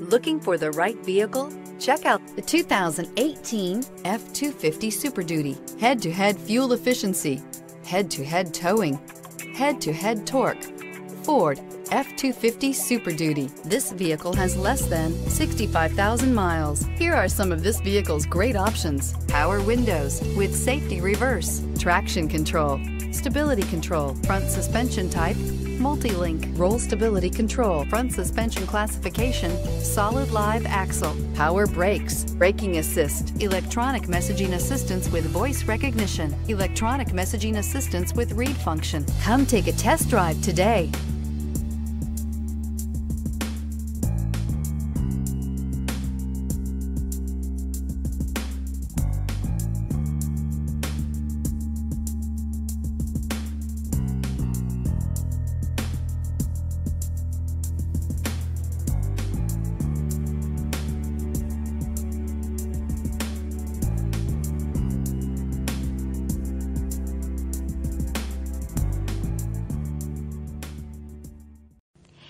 Looking for the right vehicle? Check out the 2018 F-250 Super Duty. Head-to-head fuel efficiency, head-to-head towing, head-to-head torque. Ford F-250 Super Duty. This vehicle has less than 65,000 miles. Here are some of this vehicle's great options. Power windows with safety reverse, traction control, stability control, front suspension type, multi-link, roll stability control, front suspension classification, solid live axle, power brakes, braking assist, electronic messaging assistance with voice recognition, electronic messaging assistance with read function. Come take a test drive today.